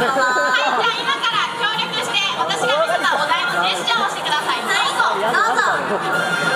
はい、じゃあ今から協力して私が見せたお題のジェスチャーをしてください。最後。どうぞ。